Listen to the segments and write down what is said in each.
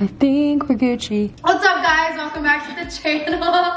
I think we're Gucci. What's up guys? Welcome back to the channel.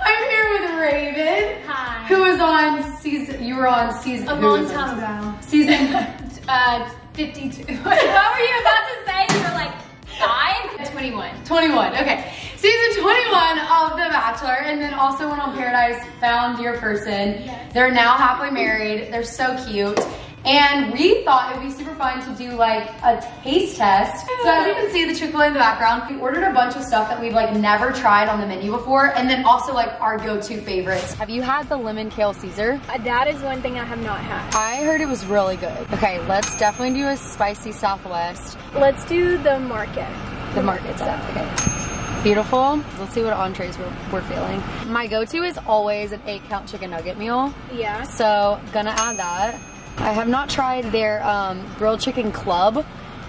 I'm here with Raven. Hi. Who was on season, you were on season. A long time ago. Season, Uh, 52. what were you about to say? You were like five? 21. 21, okay. Season 21 of The Bachelor and then also went on Paradise, found your person. Yes. They're now happily married. They're so cute. And we thought it would be super fun to do like a taste test. So as you can see the Chick-fil-A in the background, we ordered a bunch of stuff that we've like never tried on the menu before and then also like our go-to favorites. Have you had the lemon kale Caesar? Uh, that is one thing I have not had. I heard it was really good. Okay, let's definitely do a spicy Southwest. Let's do the market. The market stuff. Okay. Beautiful. Let's see what entrees we're, we're feeling. My go-to is always an eight count chicken nugget meal. Yeah. So gonna add that. I have not tried their um, grilled chicken club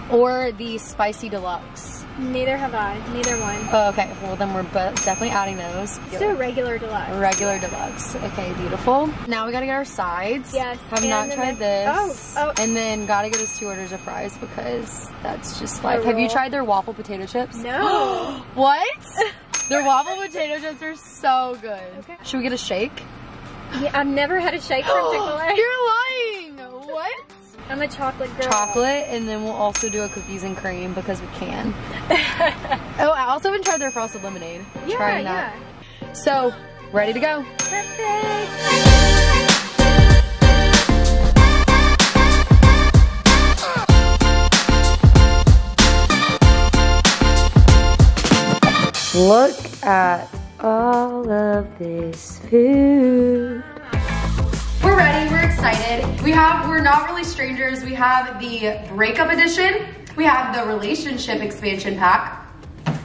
or the spicy deluxe. Neither have I. Neither one. Oh, okay, well then we're definitely adding those. Let's do a regular deluxe. Regular deluxe. Okay, beautiful. Now we gotta get our sides. Yes, Have and not tried this. oh, oh. And then gotta get us two orders of fries because that's just life. A Have you tried their waffle potato chips? No. What? Their waffle potato chips are so good. Okay. Should we get a shake? yeah, I've never had a shake from Chick-fil-A. You're lying. What? I'm a chocolate girl. Chocolate, and then we'll also do a cookies and cream because we can. oh, I also haven't tried their frosted lemonade. Yeah, Trying yeah. So, ready to go. Perfect. Look at all of this food. We're ready, we're excited. We have, we're not really strangers. We have the breakup edition. We have the relationship expansion pack.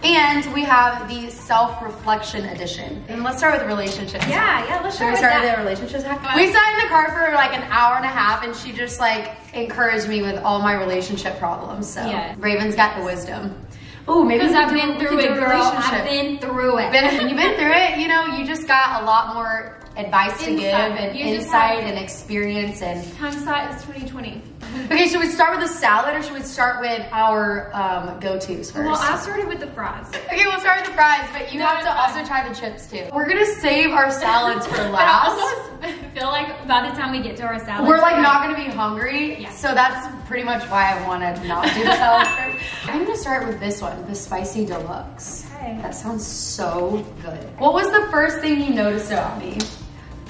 And we have the self-reflection edition. And let's start with relationships. Yeah, yeah, let's Should we start with start the relationships hack? We sat in the car for like an hour and a half and she just like encouraged me with all my relationship problems. So Yes. Raven's got the wisdom. Oh, maybe Because I've been through it, girl. I've been through it. been, you've been through it, you know, you just got a lot more advice to give and You insight and experience and Hindsight is 2020. okay should we start with the salad or should we start with our um, go-to's first Well, I started with the fries. okay we'll start with the fries but you No, have to fine. also try the chips too we're gonna save our salads for last I feel like by the time we get to our salad, we're like not gonna be hungry Yeah. so that's pretty much why I wanted to not do the salad first I'm gonna start with this one the spicy deluxe Okay. that sounds so good what was the first thing you noticed about me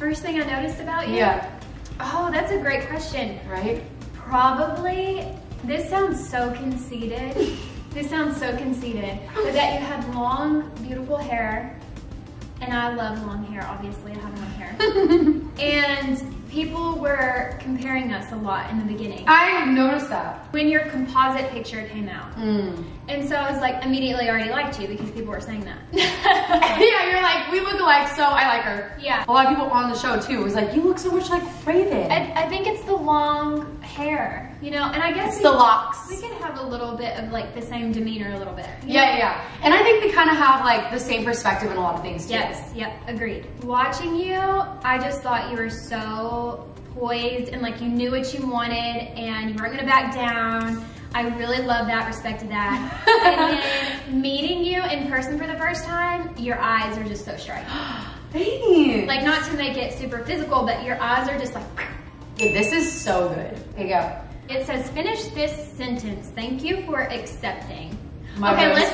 First thing I noticed about you? yeah Oh, that's a great question. right Probably, this sounds so conceited. This sounds so conceited, but that you had long, beautiful hair. And I love long hair, obviously, I have long hair. and people were comparing us a lot in the beginning. I noticed that. When your composite picture came out. Mm. And so I was like, immediately already liked you because people were saying that. yeah, you're like, we look alike, so I like her. Yeah. A lot of people on the show too was like, you look so much like Raven. I, I think it's the long hair, you know, and I guess we- the locks. We can have a little bit of like the same demeanor a little bit. Yeah, yeah. And I think we kind of have like the same perspective in a lot of things too. Yes, yep, agreed. Watching you, I just thought you were so poised and like you knew what you wanted and you weren't gonna back down. I really love that, respected that. and then meeting you in person for the first time, your eyes are just so striking. Thanks. Like not to make it super physical, but your eyes are just like, Okay, this is so good. Here you go. it says, finish this sentence. Thank you for accepting. My okay, let's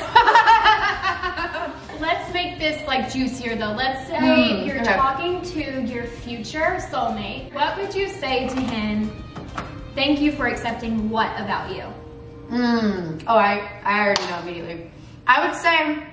let's make this like juicier though. Let's say Mm, you're okay. talking to your future soulmate. What would you say to him? Thank you for accepting what about you? Mm. Oh, I, I already know immediately. I would say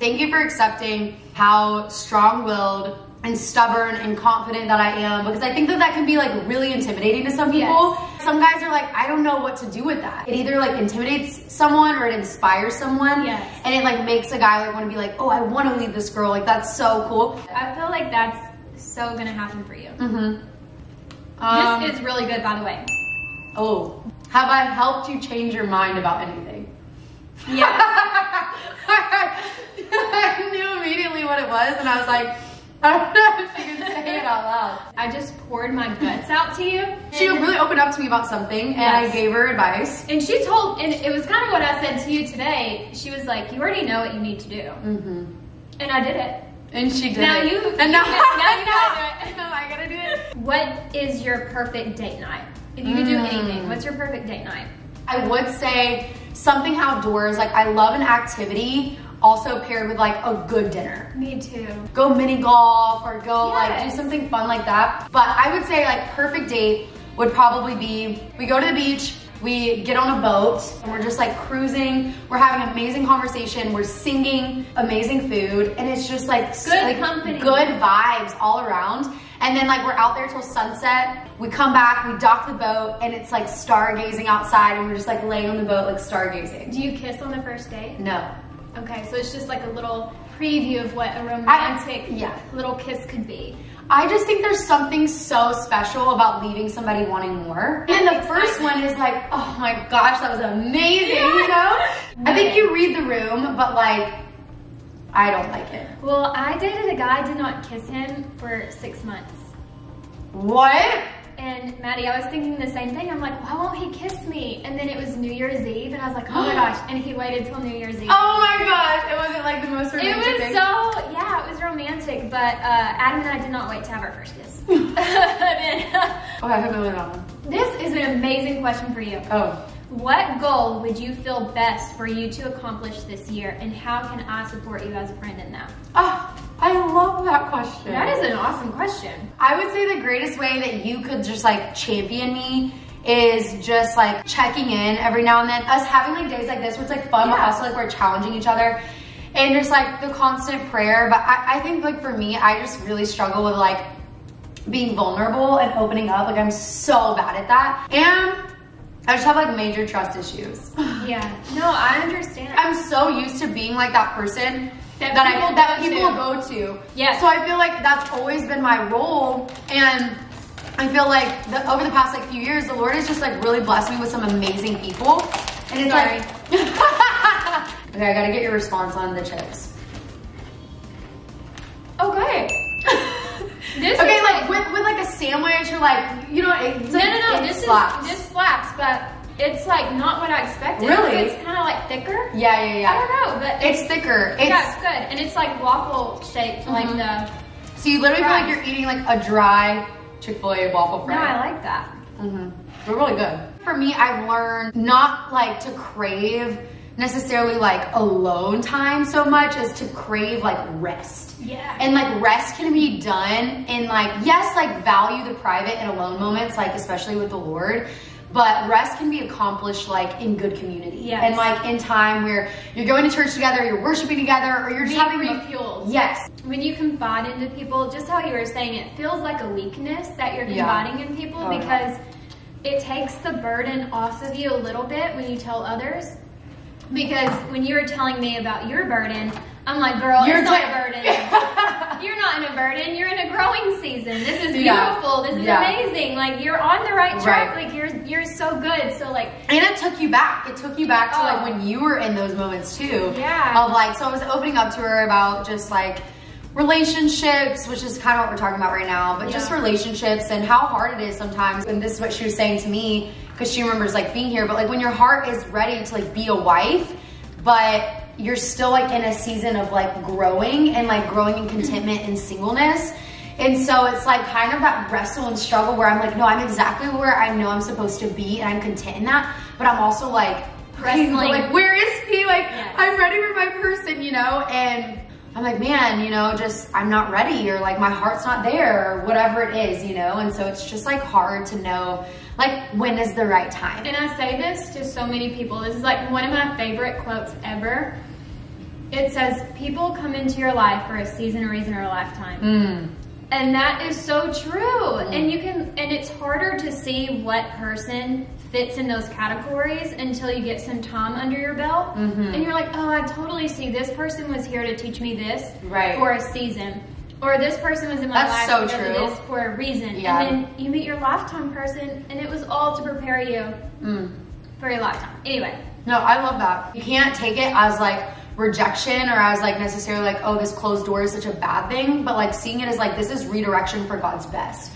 thank you for accepting how strong-willed and stubborn and confident that I am because I think that that can be like really intimidating to some people. Yes. Some guys are like, I don't know what to do with that. It either like intimidates someone or it inspires someone. Yes. And it like makes a guy like want to be like, oh, I want to leave this girl. Like that's so cool. I feel like that's so gonna happen for you. Mm-hmm. Um, this is really good, by the way. oh, have I helped you change your mind about anything? Yes. I knew immediately what it was, and I was like, I don't know if she can say it out loud. I just poured my guts out to you. She really opened up to me about something and I gave her advice. And she told, and it was kind of what I said to you today. She was like, "You already know what you need to do," Mm-hmm. and I did it. And she did Now it. you- and now, now you gotta do it. now I gotta do it. What is your perfect date night? If you could do Mm. anything, what's your perfect date night? I would say something outdoors. Like I love an activity also paired with like a good dinner. Me too. Go mini golf or go like do something fun like that. But I would say like perfect date would probably be we go to the beach, we get on a boat and we're just like cruising. We're having amazing conversation. We're singing amazing food and it's just like Good like, company. good vibes all around. And then like we're out there till sunset. We come back, we dock the boat, and it's like stargazing outside, and we're just like laying on the boat like stargazing. Do you kiss on the first date? No. Okay, so it's just like a little preview of what a romantic yeah. little kiss could be. I just think there's something so special about leaving somebody wanting more. And the first one is like, oh my gosh, that was amazing, you know? I think you read the room, but like, I don't like it. Well, I dated a guy, did not kiss him for six months. What? And Madi, I was thinking the same thing. I'm like, why won't he kiss me? And then it was New Year's Eve, and I was like, oh my gosh. And he waited till New Year's Eve. Oh my gosh, it wasn't like the most romantic It was thing. so, yeah, it was romantic, but uh, Adam and I did not wait to have our first kiss. then, oh, I haven't really that one. this is an amazing question for you. Oh. What goal would you feel best for you to accomplish this year, and how can I support you as a friend in that? Oh, I love that question. That is an awesome question. I would say the greatest way that you could just like champion me is just like checking in every now and then. Us having like days like this where it's like fun, but Yeah. also like we're challenging each other. And just like the constant prayer. But I, I think like for me, I just really struggle with like being vulnerable and opening up. Like I'm so bad at that. And I just have like major trust issues. Yeah. No, I understand. I'm so used to being like that person That that, people I that go people to. go to. Yes. So I feel like that's always been my role, and I feel like the, over the past like few years, the Lord has just like really blessed me with some amazing people, and it's Sorry. like. okay, I gotta get your response on the chips. Oh, okay. This Okay, is like with, with like a sandwich or like you know, it's no, like, no, no. it This slaps. is this slaps, but it's like not what I expected. Really? It's kind of like thicker. yeah, yeah, yeah. I don't know, but It's thicker. It's yeah, it's good, and it's like waffle shaped, like Mhm. the. so you literally feel like you're eating like a dry Chick Fil A waffle fry. No, I like that. Mm-hmm. They're really good. For me, I've learned not like to crave necessarily like alone time so much as to crave like rest. Yeah. And like rest can be done in like, yes, like value the private and alone moments, like especially with the Lord. But rest can be accomplished like in good community. Yes. And like in time where you're going to church together, you're worshiping together, or you're just Being having refueled. Yes. When you confide into people, just how you were saying, it feels like a weakness that you're Yeah. confiding in people Oh, yeah. because it takes the burden off of you a little bit when you tell others. Because when you were telling me about your burden, I'm like, girl, You're it's not a burden. you're not in a burden. You're in a growing season. This is Yeah. beautiful. This is Yeah. amazing. Like you're on the right track. Right. Like you're you're so good. So like And it took you back. It took you back to like Oh. when you were in those moments too. Yeah. Of like, so I was opening up to her about just like relationships, which is kind of what we're talking about right now, but just relationships and how hard it is sometimes. And this is what she was saying to me because she remembers like being here, but like when your heart is ready to like be a wife, but you're still like in a season of like growing and like growing in contentment and singleness. And so it's like kind of that wrestle and struggle where I'm like, no, I'm exactly where I know I'm supposed to be and I'm content in that. But I'm also like, Wrestling. like, where is he? Like, Yes. I'm ready for my person, you know? And I'm like, man, you know, just I'm not ready or like my heart's not there or whatever it is, you know? And so it's just like hard to know like when is the right time. And I say this to so many people. This is like one of my favorite quotes ever. It says, People come into your life for a season, a reason, or a lifetime. Mm. And that is so true. And you can, and it's harder to see what person fits in those categories until you get some time under your belt. Mhm. And you're like, oh, I totally see this person was here to teach me this Right. for a season. Or this person was in my That's life so true. this for a reason. Yeah. And then you meet your lifetime person and it was all to prepare you Mm. for your lifetime. Anyway, No, I love that. You can't take it as like rejection or as like necessarily like, oh, this closed door is such a bad thing, but like seeing it as like this is redirection for God's best.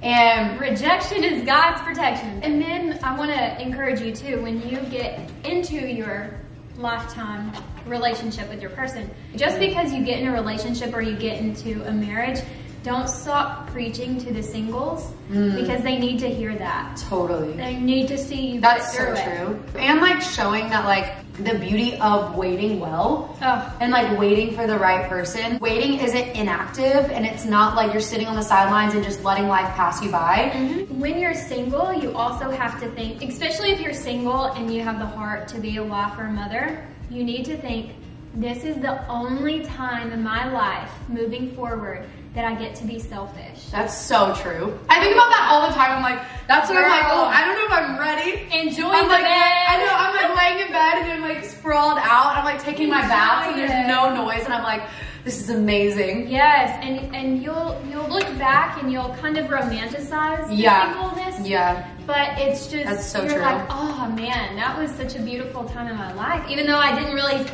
And Rejection is God's protection. And then I want to encourage you too when you get into your lifetime relationship with your person, just because you get in a relationship or you get into a marriage, don't stop preaching to the singles hmm. because they need to hear that. totally. They need to see you That's so through it. true. And like showing that like the beauty of waiting well Oh. and like waiting for the right person. Waiting isn't inactive and it's not like you're sitting on the sidelines and just letting life pass you by. Mm-hmm. When you're single, you also have to think, especially if you're single and you have the heart to be a wife or a mother, you need to think, this is the only time in my life moving forward that I get to be selfish. That's so true. I think about that all the time. I'm like, that's when I'm like, oh, I don't know if I'm ready. Enjoy I'm the like, bed. I know, I'm like laying in bed and then I'm like sprawled out I'm like taking my bath and there's no noise and I'm like, this is amazing. Yes, and and you'll you'll look back and you'll kind of romanticize the Yeah. singleness. Yeah. But it's just That's so you're true. like, oh man, that was such a beautiful time in my life. Even though I didn't really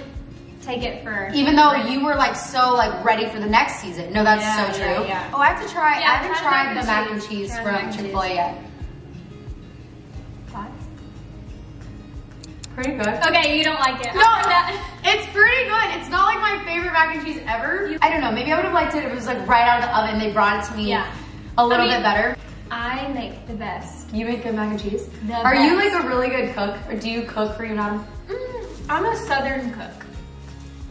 take it for Even though you were like so like ready for the next season. No, that's Yeah, so true. yeah. Oh, I have to try. Yeah, I haven't try tried the the mac mac and and cheese. cheese Try the from and Chick Fil A yet. Thoughts? Pretty good. Okay, you don't like it. No, it's pretty good. It's not like my favorite mac and cheese ever. I don't know. Maybe I would have liked it if it was like right out of the oven. They brought it to me Yeah. a little I mean- bit better. I make the best. You make good mac and cheese. The Are you like a really good cook, or do you cook for your mom? Mm, I'm a southern cook.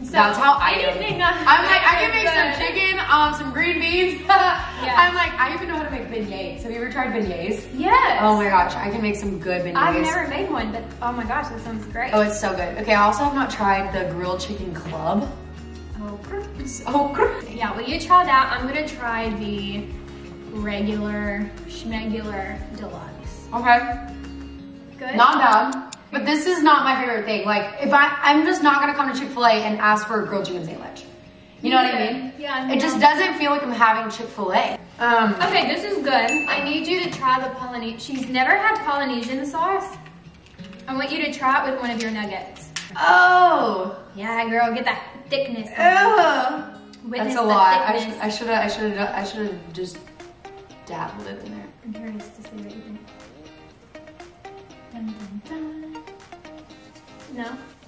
So That's how I am. anything I I'm like, I can make some chicken, um, some green beans. I'm like, I even know how to make beignets. Have you ever tried beignets? Yes. Oh my gosh, I can make some good beignets. I've never made one, but oh my gosh, that sounds great. Oh, it's so good. Okay, I also have not tried the grilled chicken club. Oh, Oh. Yeah, well, you try that. I'm gonna try the regular schmegular deluxe. Okay. Good. Not bad. But this is not my favorite thing. Like, if I, I'm just not gonna come to Chick Fil A and ask for a grilled chicken sandwich. You know what I mean? Yeah, It just doesn't feel like I'm having Chick Fil A. Um. Okay, this is good. I need you to try the Polynesian. She's never had Polynesian sauce. I want you to try it with one of your nuggets. Oh. Yeah, girl, get that thickness. Witness That's a lot. I thickness. should. I should have. I should have. I should have just dabbled it in there. I'm curious to see what you think. Dun, dun, dun. No?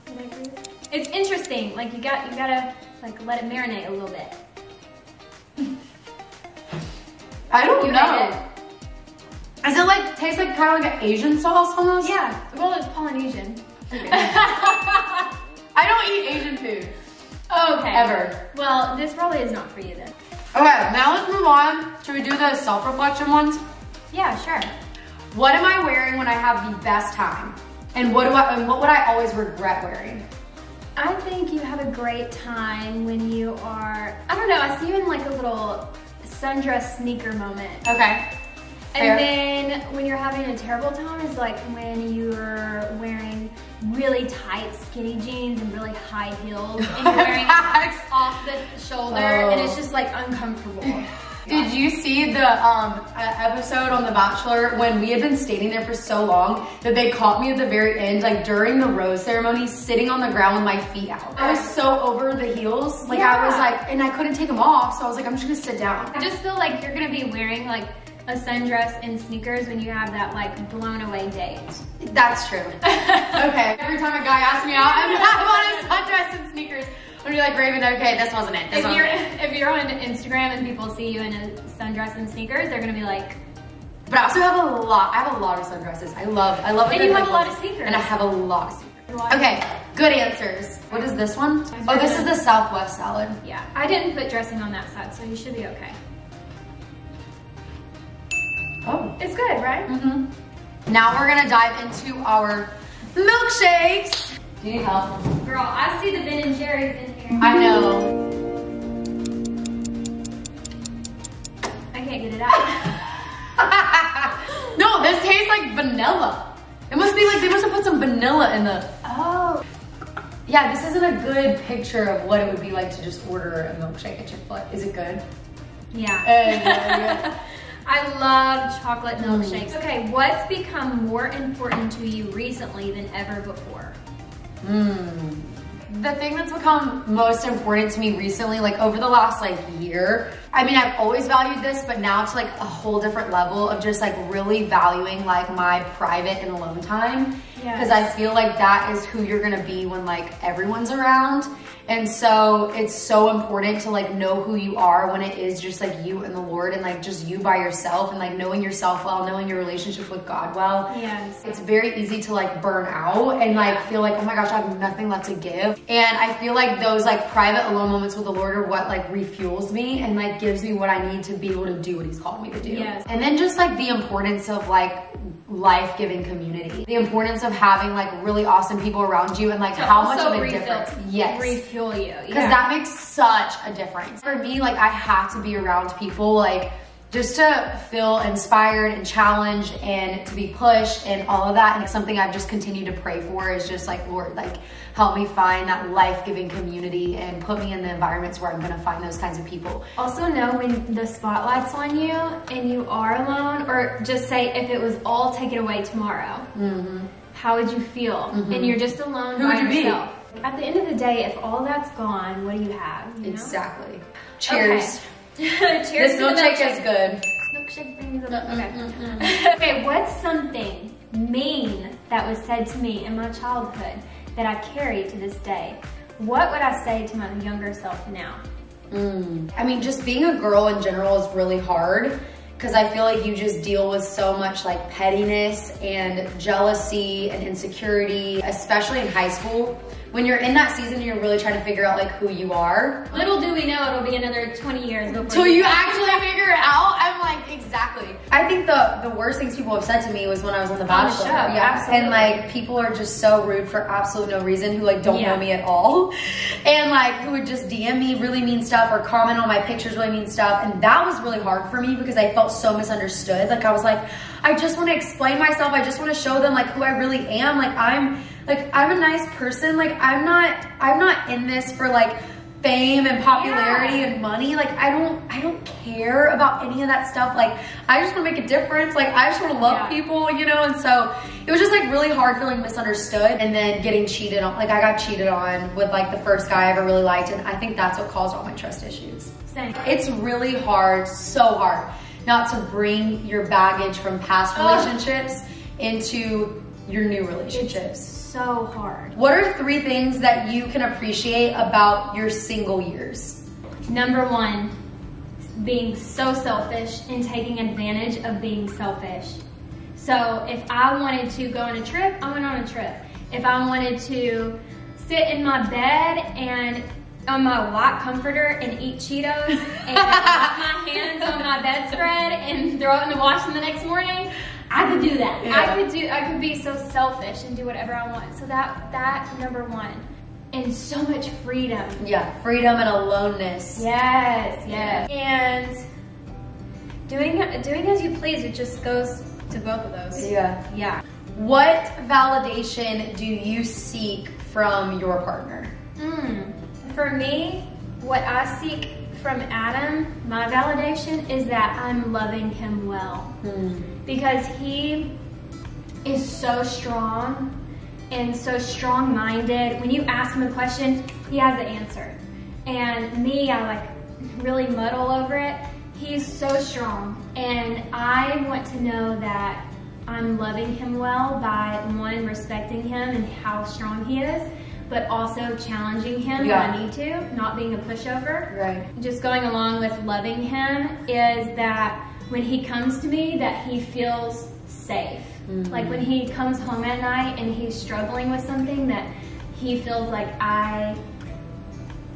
You like it? It's interesting. Like you got you gotta like let it marinate a little bit. I don't You know. like it? Is it like taste like kind of like an Asian sauce almost? Yeah. Well, it's Polynesian. I don't eat Asian food Okay. ever. Well, this probably is not for you then. Okay, now let's move on. Should we do the self-reflection ones? Yeah, sure. What am I wearing when I have the best time? And what do I and what would I always regret wearing? I think you have a great time when you are, I don't know, I see you in like a little sundress sneaker moment. Okay. And Fair. then when you're having a terrible time is like when you're wearing really tight skinny jeans and really high heels and you're wearing off the shoulder and it's Oh. just like uncomfortable. Did you see the um, episode on The Bachelor when we had been standing there for so long that they caught me at the very end, like during the rose ceremony, sitting on the ground with my feet out? I was so over the heels. Like I was like, and I couldn't take them off, so I was like, I'm just gonna sit down. I just feel like you're gonna be wearing like a sundress and sneakers when you have that like blown away date. That's true. okay. Every time a guy asks me out, I'm, I'm on a sundress and sneakers. I'm gonna be like, Raven, okay, this wasn't it. This If wasn't you're it. if you're on Instagram and people see you in a sundress and sneakers, they're gonna be like, But I also have a lot. I have a lot of sundresses. I love. I love. And you have a lot of sneakers. And I have a lot of sneakers. A lot of- Okay, good answers. What is this one? Oh, this is the Southwest salad. yeah. I didn't put dressing on that side, so you should be okay. Oh. It's good, right? Mm-hmm. Now we're gonna dive into our milkshakes. Do you need help? Girl, I see the Ben and Jerry's in here. I know. I can't get it out. no, this tastes like vanilla. It must be like they must have put some vanilla in the. oh. Yeah, this isn't a good picture of what it would be like to just order a milkshake at Chick Fil A. Is it good? Yeah. Uh, I love chocolate Mm. milkshakes. Okay, what's become more important to you recently than ever before? Mmm. the thing that's become most important to me recently, like over the last like year, I mean, I've always valued this, but now to like a whole different level of just like really valuing like my private and alone time. Because Yes. I feel like that is who you're gonna be when like everyone's around. And so it's so important to like know who you are when it is just like you and the Lord and like just you by yourself and like knowing yourself well, knowing your relationship with God well. Yes. It's very easy to like burn out and like feel like, oh my gosh, I have nothing left to give. And I feel like those like private alone moments with the Lord are what like refuels me and like gives me what I need to be able to do what He's called me to do. Yes. And then just like the importance of like life-giving community. The importance of having like really awesome people around you and like To how much of a refill- difference. Yes. Refuel you. Because Yeah. that makes such a difference. For me, like I have to be around people like just to feel inspired and challenged and to be pushed and all of that. And it's something I've just continued to pray for is just like, Lord, like help me find that life-giving community and put me in the environments where I'm gonna find those kinds of people. Also know when the spotlight's on you and you are alone, or just say if it was all taken away tomorrow, how would you feel? And you're just alone Mm-hmm. Who by would you be? yourself. At the end of the day, if all that's gone, what do you have? you know? Exactly. Cheers. Okay. Cheers This milkshake milkshake. is good. Milkshake brings it up. Okay. okay, what's something mean that was said to me in my childhood that I carry to this day? What would I say to my younger self now? Mm. I mean, just being a girl in general is really hard because I feel like you just deal with so much like pettiness and jealousy and insecurity, especially in high school. When you're in that season, you're really trying to figure out like who you are. Little do we know it'll be another 20 years before Till you actually figure it out, I'm like, exactly. I think the the worst things people have said to me was when I was on The the Bachelor. show, yeah. absolutely. And like people are just so rude for absolute no reason who like don't Yeah. know me at all. And like who would just DM me really mean stuff or comment on my pictures really mean stuff. And that was really hard for me because I felt so misunderstood. Like I was like, I just want to explain myself. I just want to show them like who I really am. Like I'm like I'm a nice person. Like I'm not I'm not in this for like fame and popularity Yeah. and money. Like I don't I don't care about any of that stuff. Like I just want to make a difference. Like I just want to love Yeah. people, you know? And so it was just like really hard feeling misunderstood and then getting cheated on. Like I got cheated on with like the first guy I ever really liked and I think that's what caused all my trust issues. Same. It's really hard, so hard, not to bring your baggage from past Ugh. relationships into your new relationships. So hard. What are three things that you can appreciate about your single years? Number one, being so selfish and taking advantage of being selfish. So if I wanted to go on a trip, I went on a trip. If I wanted to sit in my bed and on my white comforter and eat Cheetos and wrap my hands on my bedspread and throw it in the wash the next morning, I could do that. Yeah. I could do I could be so selfish and do whatever I want. So that that number one. And so much freedom. Yeah, freedom and aloneness. Yes, yes. And doing doing as you please, it just goes to both of those. Yeah. Yeah. What validation do you seek from your partner? Mm. For me, what I seek from Adam, my validation is that I'm loving him well. Hmm. Because he is so strong and so strong minded. When you ask him a question, he has the answer. And me, I like really muddle over it. He's so strong. And I want to know that I'm loving him well by one, respecting him and how strong he is, but also challenging him when I need to, not being a pushover. Right. just going along with loving him is that when he comes to me that he feels safe. Mm-hmm. Like when he comes home at night and he's struggling with something that he feels like i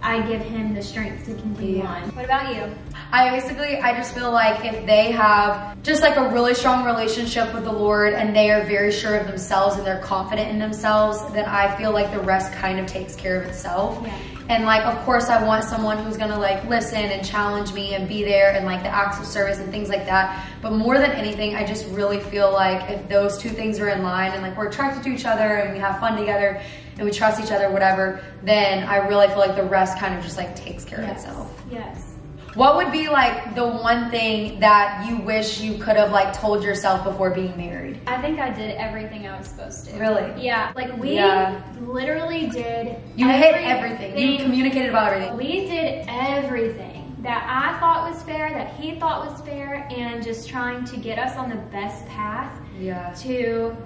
i give him the strength to continue Yeah. on. What about you I basically, I just feel like if they have just like a really strong relationship with the Lord and they are very sure of themselves and they're confident in themselves, then I feel like the rest kind of takes care of itself. Yeah. And like, of course, I want someone who's gonna like listen and challenge me and be there and like the acts of service and things like that. But more than anything, I just really feel like if those two things are in line and like we're attracted to each other and we have fun together and we trust each other, whatever, then I really feel like the rest kind of just like takes care of itself. yes What would be like the one thing that you wish you could have like told yourself before being married? I think I did everything I was supposed to. Really? Yeah. Like we Yeah. literally did. You hit everything. You communicated about everything. We did everything that I thought was fair, that he thought was fair, and just trying to get us on the best path Yeah. to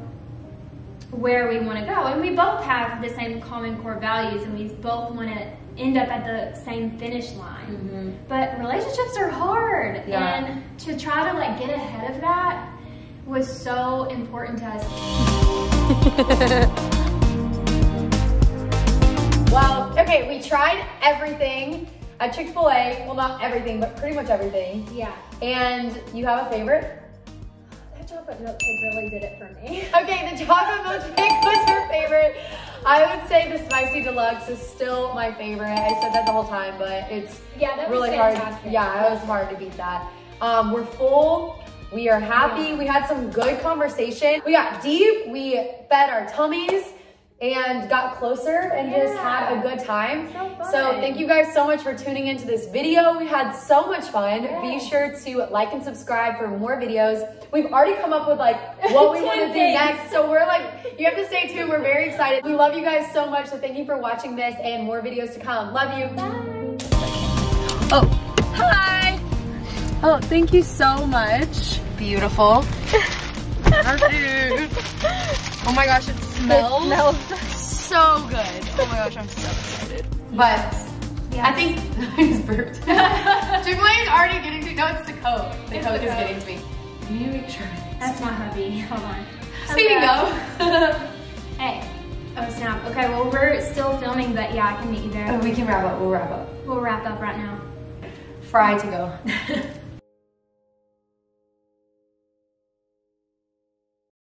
where we want to go. And we both have the same common core values, and we both want to end up at the same finish line. But relationships are hard, Mm-hmm. Yeah. and to try to like get ahead of that was so important to us. Well, okay, we tried everything at Chick-fil-A. Well, not everything, but pretty much everything. Yeah. And you have a favorite? Chocolate really did it for me. Okay, the chocolate milkshake was your favorite. I would say the spicy deluxe is still my favorite. I said that the whole time, but it's Yeah, that was really hard. Yeah, it was hard to beat that. Um, we're full. We are happy. We had some good conversation. We got deep. We fed our tummies and got closer and just had a good time. So. So thank you guys so much for tuning into this video. We had so much fun. Be sure to like and subscribe for more videos. We've already come up with like what we want to do next. So we're like, you have to stay tuned. We're very excited. We love you guys so much. So thank you for watching this and more videos to come. Love you. Oh, hi. Oh, thank you so much. Beautiful. Oh my gosh, it smells, so good. Oh my gosh, I'm so excited. But yeah. I think I just burped. Chick-fil-A is already getting to me. No, it's the Coke. The It's Coke the is Coke. getting to me. You need to make sure. That's my hubby. Hold on. You go. Hey. Oh snap. Okay, well we're still filming, but yeah, I can meet you there. Oh, we can wrap up. We'll wrap up. We'll wrap up right now. Fry to go.